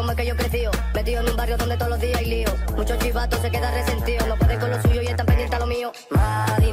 como el que yo creció. Metido en un barrio donde todos los días hay lío. Muchos chivatos se quedan resentidos. No pueden con lo suyo y están pendientes a lo mío. Madre